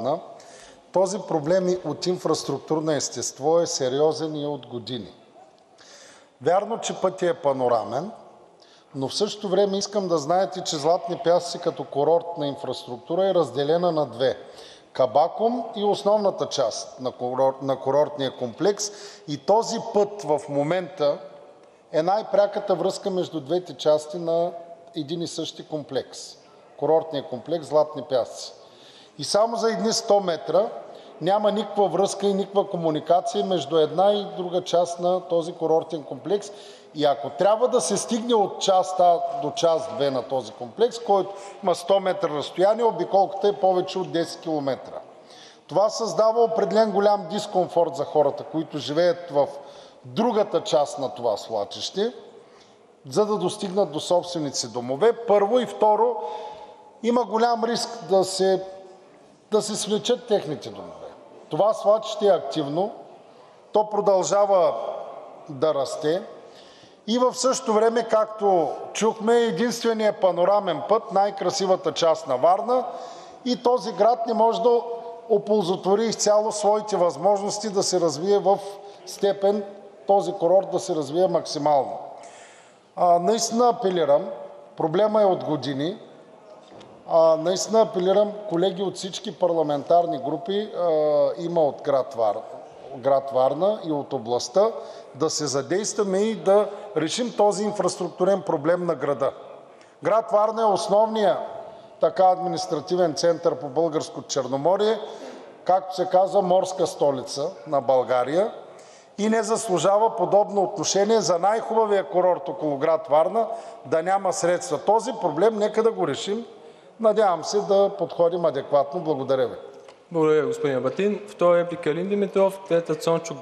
Варна. Този проблем от инфраструктурно естество е сериозен и от години. Вярно, че пътят е панорамен, но в същото време искам да знаете, че Златни пясъци като курортна инфраструктура е разделена на две – Кабакум и основната част на курортния комплекс. И този път в момента е най-пряката връзка между двете части на един и същи комплекс – курортния комплекс Златни пясъци. И само за едни 100 метра няма никаква връзка и никаква комуникация между една и друга част на този курортен комплекс. И ако трябва да се стигне от част А до част Б на този комплекс, който има 100 метра разстояние, обиколката е повече от 10 км. Това създава определен голям дискомфорт за хората, които живеят в другата част на това свлачище, за да достигнат до собствените домове, първо. И второ, има голям риск да се, да се свлечат техните домове. Това свлачище е активно, то продължава да расте и в същото време, както чухме, единственият панорамен път, най-красивата част на Варна и този град не може да оползотвори изцяло своите възможности да се развие в степен този курорт да се развие максимално. А, наистина апелирам, проблема е от години, наистина апелирам колеги от всички парламентарни групи, има от град Варна, и от областта, да се задействаме и да решим този инфраструктурен проблем на града. Град Варна е основният административен център по българското Черноморие, както се казва морска столица на България и не заслужава подобно отношение за най-хубавия курорт около град Варна да няма средства. Този проблем нека да го решим. Надявам се да подходим адекватно. Благодаря Ви. Благодаря, господин Ебатин. Втора реплика – Илин Димитров. Трета – Цончо